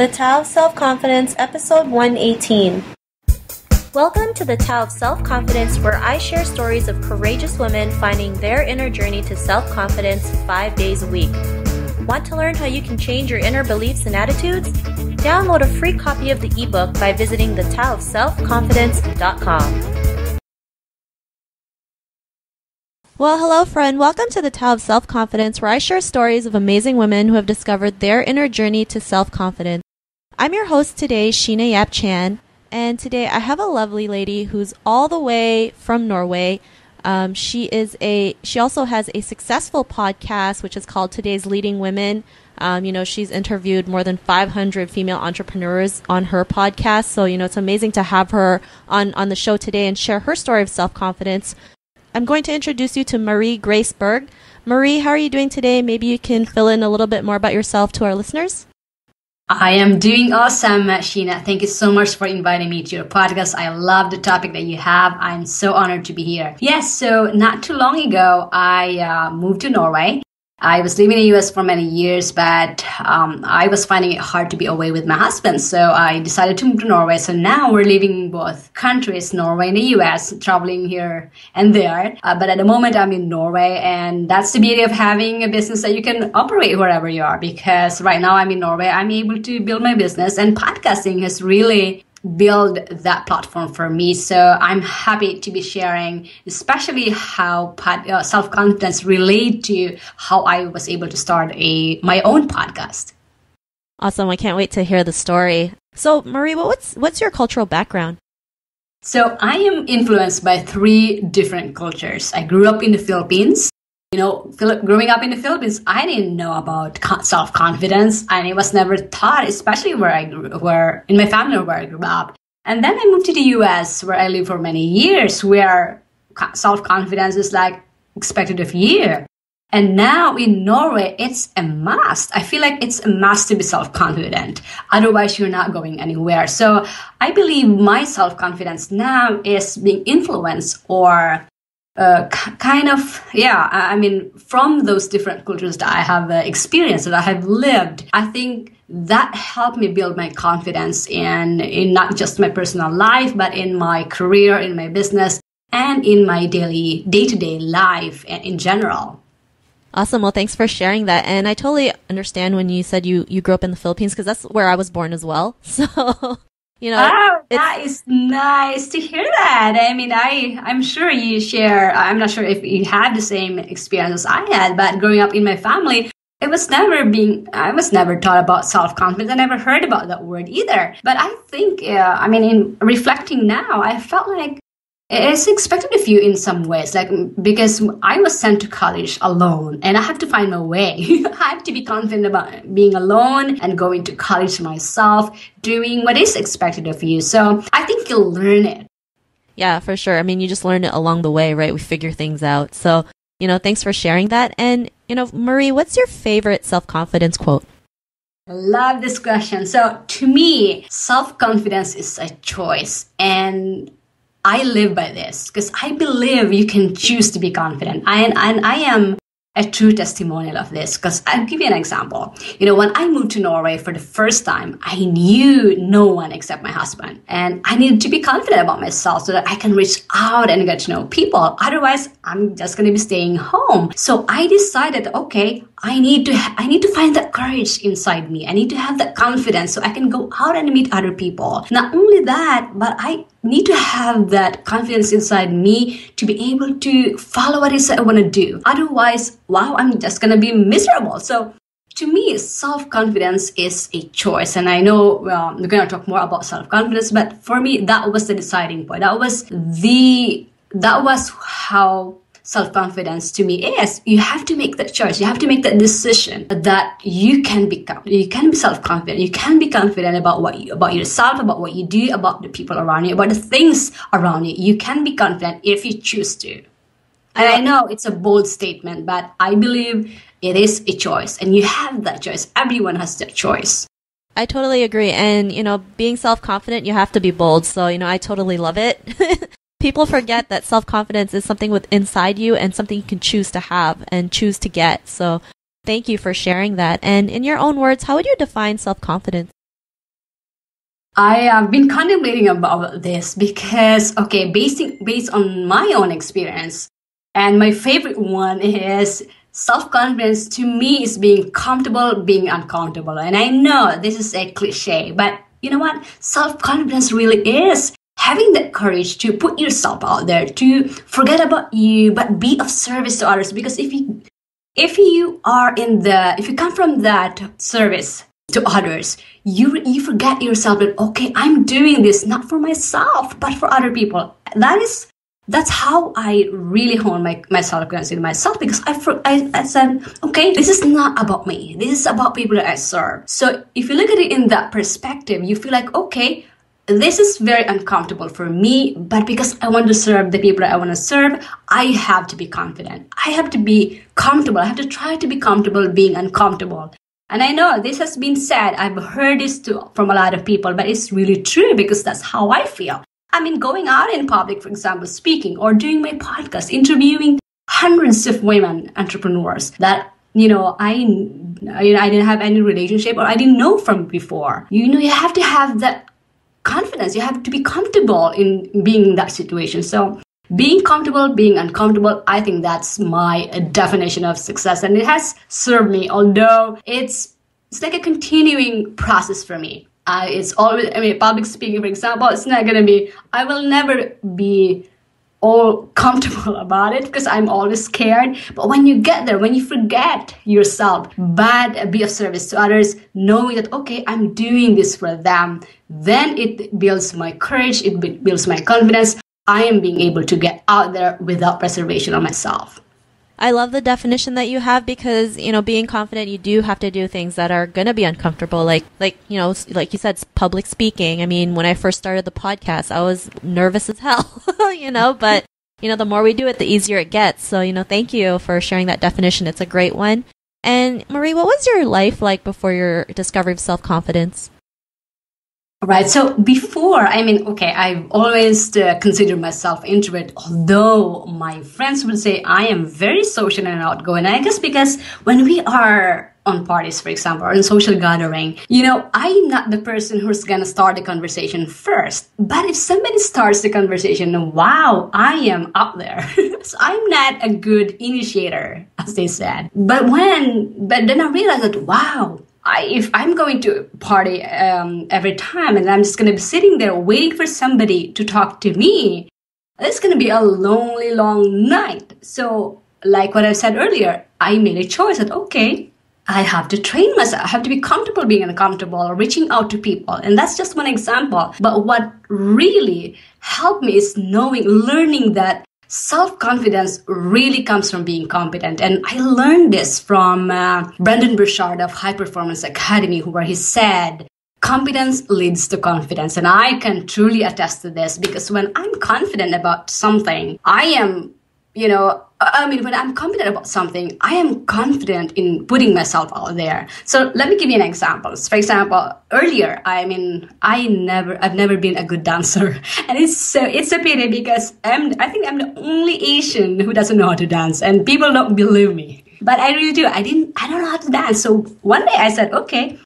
The Tao of Self Confidence, Episode 118. Welcome to the Tao of Self Confidence, where I share stories of courageous women finding their inner journey to self confidence five days a week. Want to learn how you can change your inner beliefs and attitudes? Download a free copy of the ebook by visiting the Well, hello, friend. Welcome to the Tao of Self Confidence, where I share stories of amazing women who have discovered their inner journey to self confidence. I'm your host today, Sheena Yap Chan, and today I have a lovely lady who's all the way from Norway. Um, she is a. She also has a successful podcast, which is called Today's Leading Women. Um, you know, she's interviewed more than 500 female entrepreneurs on her podcast. So, you know, it's amazing to have her on, on the show today and share her story of self confidence. I'm going to introduce you to Marie Grace Berg. Marie, how are you doing today? Maybe you can fill in a little bit more about yourself to our listeners. I am doing awesome, Sheena. Thank you so much for inviting me to your podcast. I love the topic that you have. I'm so honored to be here. Yes, so not too long ago, I uh, moved to Norway I was living in the US for many years, but um, I was finding it hard to be away with my husband. So I decided to move to Norway. So now we're living in both countries, Norway and the US, traveling here and there. Uh, but at the moment, I'm in Norway. And that's the beauty of having a business that you can operate wherever you are. Because right now I'm in Norway, I'm able to build my business. And podcasting has really build that platform for me. So I'm happy to be sharing, especially how uh, self confidence relate to how I was able to start a my own podcast. Awesome! I can't wait to hear the story. So, Marie, what's what's your cultural background? So I am influenced by three different cultures. I grew up in the Philippines. You know, Philip, growing up in the Philippines, I didn't know about self confidence, and it was never taught, especially where I grew, where in my family where I grew up. And then I moved to the U.S., where I lived for many years, where self confidence is like expected of you. And now in Norway, it's a must. I feel like it's a must to be self confident. Otherwise, you're not going anywhere. So I believe my self confidence now is being influenced or uh, kind of yeah i mean from those different cultures that i have uh, experienced that i have lived i think that helped me build my confidence in in not just my personal life but in my career in my business and in my daily day-to-day life in general Awesome. Well, thanks for sharing that. And I totally understand when you said you, you grew up in the Philippines because that's where I was born as well. So you know oh, that is nice to hear that. I mean i i'm sure you share i'm not sure if you had the same experience as i had but growing up in my family it was never being i was never taught about self-confidence. I never heard about that word either. But i think uh, i mean in reflecting now i felt like it's expected of you in some ways like because i was sent to college alone and i have to find my way. I have to be confident about being alone and going to college myself doing what is expected of you. So i think you'll learn it. Yeah for sure. I mean you just learn it along the way right? We figure things out. So you know thanks for sharing that. And you know marie what's your favorite self-confidence quote? I Love this question. So, to me, self confidence is a choice. And I live by this because I believe you can choose to be confident. I, and I am a true testimonial of this because I'll give you an example. You know, when I moved to Norway for the first time, I knew no one except my husband. And I needed to be confident about myself so that I can reach out and get to know people. Otherwise, I'm just going to be staying home. So I decided, okay, I need to I need to find that courage inside me. I need to have that confidence so I can go out and meet other people. Not only that, but I need to have that confidence inside me to be able to follow what it is I want to do. Otherwise, wow, I'm just gonna be miserable. So to me, self confidence is a choice. And I know well, we're going to talk more about self confidence, but for me, that was the deciding point. That was the, that was how self confidence to me is you have to make that choice. You have to make that decision that you can become. You can be self confident. You can be confident about what you, about yourself, about what you do, about the people around you, about the things around you. You can be confident if you choose to. And I know it's a bold statement, but I believe it is a choice, and you have that choice. Everyone has that choice. I totally agree. And, you know, being self confident, you have to be bold. So, you know, I totally love it. people forget that self confidence is something with inside you and something you can choose to have and choose to get. So thank you for sharing that. And in your own words, how would you define self confidence? I have been contemplating about this because, okay, based, based on my own experience, and my favorite one is self confidence to me is being comfortable being uncomfortable. And I know this is a cliche, but you know what? Self confidence really is having that courage to put yourself out there, to forget about you, but be of service to others. Because if you if you are in the if you come from that service to others you you forget yourself that okay i'm doing this not for myself but for other people that is that's how I really hone my, my self-confidence in myself because I, I, I said, okay, this is not about me. This is about people that I serve. So if you look at it in that perspective, you feel like, okay, this is very uncomfortable for me, but because I want to serve the people I want to serve, I have to be confident. I have to be comfortable. I have to try to be comfortable being uncomfortable. And I know this has been said, I've heard this too, from a lot of people, but it's really true because that's how I feel. I mean, going out in public, for example, speaking or doing my podcast, interviewing hundreds of women entrepreneurs that you know I you know I didn't have any relationship or I didn't know from before. You know, you have to have that confidence. You have to be comfortable in being in that situation. So being comfortable, being uncomfortable, I think that's my definition of success. And it has served me, although it's it's like a continuing process for me. Uh, it's always, I mean, public speaking, for example, it's not gonna be, I will never be all comfortable about it because I'm always scared. But when you get there, when you forget yourself, but be of service to others, knowing that, okay, I'm doing this for them, then it builds my courage, it builds my confidence. I am being able to get out there without reservation on myself. I love the definition that you have because, you know, being confident, you do have to do things that are going to be uncomfortable. Like, like, you know, like you said, public speaking. I mean, when I first started the podcast, I was nervous as hell, you know, but, you know, the more we do it, the easier it gets. So, you know, thank you for sharing that definition. It's a great one. And Marie, what was your life like before your discovery of self confidence? Right. So before, I mean, okay, I've always uh, considered myself introvert, although my friends would say I am very social and outgoing. I guess because when we are on parties, for example, or in social gathering, you know, I'm not the person who's gonna start the conversation first. But if somebody starts the conversation, wow, I am up there. so I'm not a good initiator, as they said. But when, but then I realized that, wow, I, if I'm going to party um, every time and I'm just going to be sitting there waiting for somebody to talk to me, it's going to be a lonely, long night. So, like what I said earlier, I made a choice that, okay, I have to train myself. I have to be comfortable being uncomfortable, or reaching out to people. And that's just one example. But what really helped me is knowing, learning that self confidence really comes from being competent. And I learned this from uh, Brendon Burchard of High Performance Academy, where he said, Competence leads to confidence. And I can truly attest to this because when I'm confident about something, I am you know, I mean, when I'm confident about something, I am confident in putting myself out there. So let me give you an example. For example, earlier, I mean, I never, I've never been a good dancer, and it's so it's a pity because I'm, I think I'm the only Asian who doesn't know how to dance, and people don't believe me. But I really do. I didn't, I don't know how to dance. So one day I said, okay,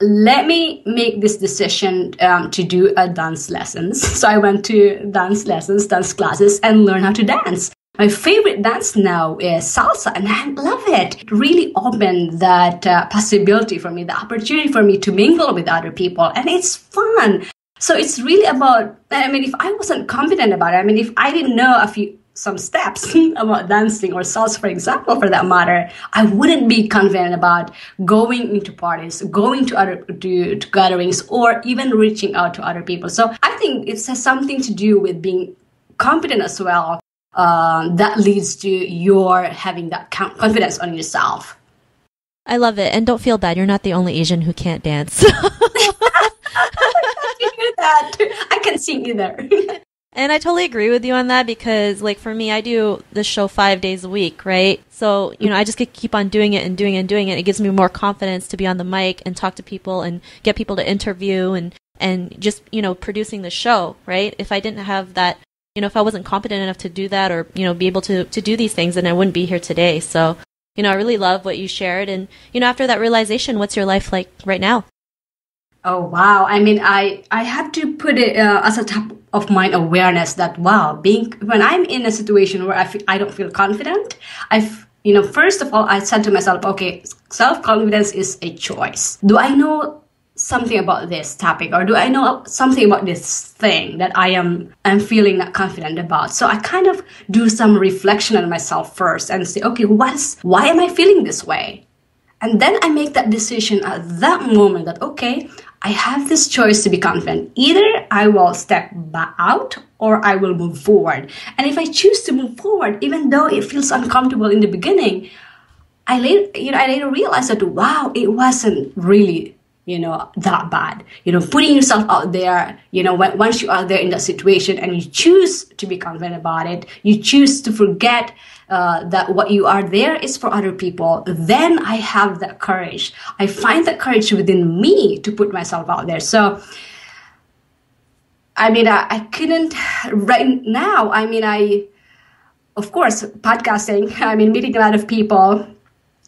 let me make this decision um, to do a dance lessons. So I went to dance lessons, dance classes, and learn how to dance. My favorite dance now is salsa, and I love it. It really opened that uh, possibility for me, the opportunity for me to mingle with other people, and it's fun. So it's really about. I mean, if I wasn't confident about it, I mean, if I didn't know a few some steps about dancing or salsa, for example, for that matter, I wouldn't be confident about going into parties, going to other to, to gatherings, or even reaching out to other people. So I think it has something to do with being competent as well um, that leads to your having that confidence on yourself. I love it, and don't feel bad. You're not the only Asian who can't dance. I can sing either. And I totally agree with you on that because, like, for me, I do this show five days a week, right? So, you know, I just keep on doing it and doing it and doing it. It gives me more confidence to be on the mic and talk to people and get people to interview and, and just, you know, producing the show, right? If I didn't have that you know, if I wasn't competent enough to do that or, you know, be able to, to do these things, then I wouldn't be here today. So, you know, I really love what you shared. And, you know, after that realization, what's your life like right now? Oh wow! I mean, I I have to put it uh, as a top of mind awareness that wow, being when I'm in a situation where I feel, I don't feel confident, I've you know first of all I said to myself, okay, self confidence is a choice. Do I know something about this topic or do I know something about this thing that I am I'm feeling not confident about? So I kind of do some reflection on myself first and say, okay, what's why am I feeling this way? And then I make that decision at that moment that okay, I have this choice to be confident. Either I will step back out or I will move forward. And if I choose to move forward, even though it feels uncomfortable in the beginning, I later, you know, I later realized that wow, it wasn't really you know that bad. You know putting yourself out there you know when, once you are there in that situation and you choose to be confident about it you choose to forget uh, that what you are there is for other people then i have that courage. I find that courage within me to put myself out there. So i mean i, I couldn't right now i mean i of course podcasting i mean meeting a lot of people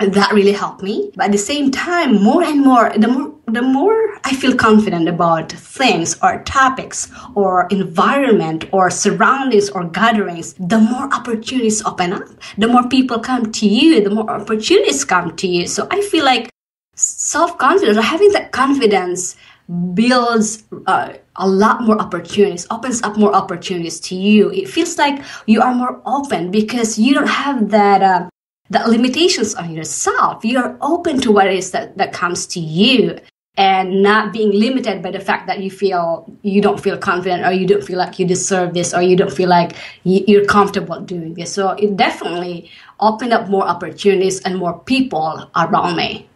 that really helped me but at the same time more and more the more the more I feel confident about things or topics or environment or surroundings or gatherings, the more opportunities open up. The more people come to you, the more opportunities come to you. So I feel like self confidence or having that confidence builds uh, a lot more opportunities, opens up more opportunities to you. It feels like you are more open because you don't have that. Uh, the limitations on yourself. You're open to what is that, that comes to you and not being limited by the fact that you feel you don't feel confident or you don't feel like you deserve this or you don't feel like you're comfortable doing this so it definitely opened up more opportunities and more people around me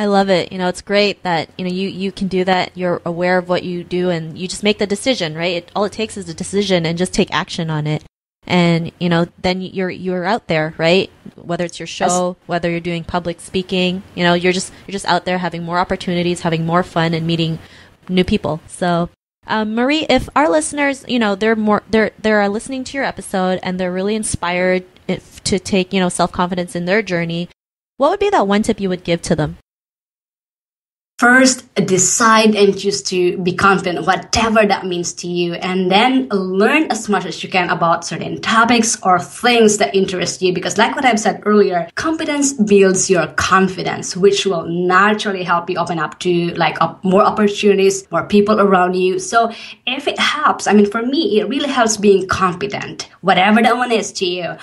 I love it. You know, it's great that, you know, you, you can do that. You're aware of what you do and you just make the decision, right? It, all it takes is a decision and just take action on it and you know then you're you're out there right? Whether it's your show whether you're doing public speaking you know you're just you're just out there having more opportunities having more fun and meeting new people. So um, marie if our listeners you know they're more they're they're listening to your episode and they're really inspired if, to take you know self-confidence in their journey what would be that one tip you would give to them first decide and choose to be confident whatever that means to you and then learn as much as you can about certain topics or things that interest you. Because like what i've said earlier competence builds your confidence which will naturally help you open up to like up more opportunities more people around you. So if it helps i mean for me it really helps being competent whatever that one is to you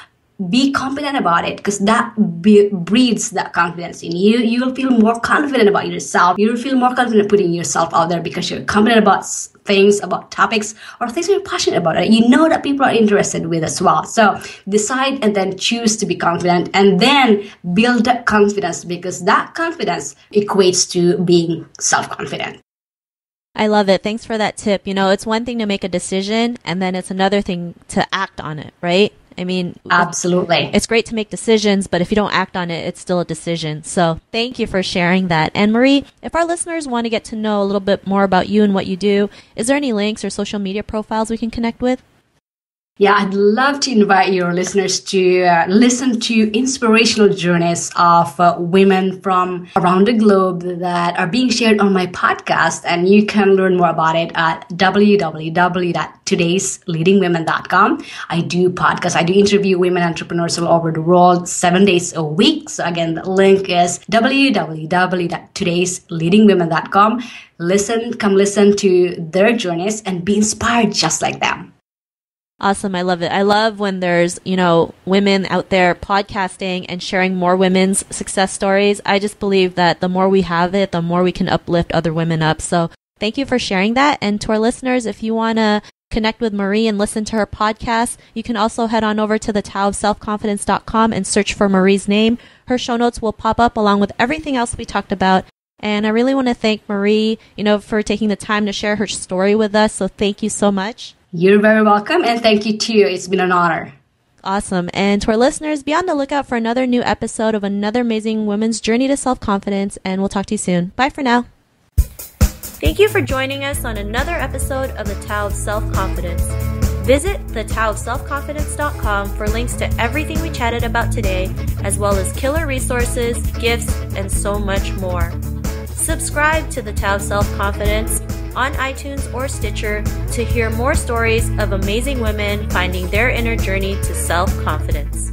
be confident about it because that be- breeds that confidence in you. You will feel more confident about yourself. You will feel more confident putting yourself out there because you're confident about things, about topics, or things you're passionate about. Right? You know that people are interested with as well. So decide and then choose to be confident and then build that confidence because that confidence equates to being self confident. I love it. Thanks for that tip. You know, it's one thing to make a decision and then it's another thing to act on it, right? I mean, absolutely. It's great to make decisions, but if you don't act on it, it's still a decision. So thank you for sharing that. And Marie, if our listeners want to get to know a little bit more about you and what you do, is there any links or social media profiles we can connect with? Yeah, I'd love to invite your listeners to uh, listen to inspirational journeys of uh, women from around the globe that are being shared on my podcast. And you can learn more about it at www.todaysleadingwomen.com. I do podcasts, I do interview women entrepreneurs all over the world seven days a week. So again, the link is www.todaysleadingwomen.com. Listen, come listen to their journeys and be inspired just like them. Awesome. I love it. I love when there's, you know, women out there podcasting and sharing more women's success stories. I just believe that the more we have it, the more we can uplift other women up. So thank you for sharing that. And to our listeners, if you want to connect with Marie and listen to her podcast, you can also head on over to the Tao of Self-Confidence.com and search for Marie's name. Her show notes will pop up along with everything else we talked about. And I really want to thank Marie, you know, for taking the time to share her story with us. So thank you so much. You're very welcome, and thank you too. It's been an honor. Awesome. And to our listeners, be on the lookout for another new episode of another amazing woman's journey to self confidence, and we'll talk to you soon. Bye for now. Thank you for joining us on another episode of The Tao of Self Confidence. Visit thetaoofselfconfidence.com for links to everything we chatted about today, as well as killer resources, gifts, and so much more. Subscribe to the Tao of Self Confidence on iTunes or Stitcher to hear more stories of amazing women finding their inner journey to self confidence.